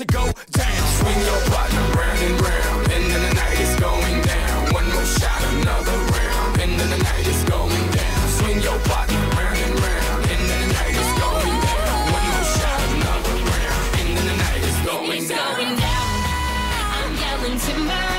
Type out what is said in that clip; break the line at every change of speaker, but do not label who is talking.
to go down. Swing your partner round and round, and then the night is going down. One more shot, another round, and then the night is going down. Swing your partner round and round, and the night is going down. One more shot, another round, and the night is going, down.
going down. I'm yelling timber.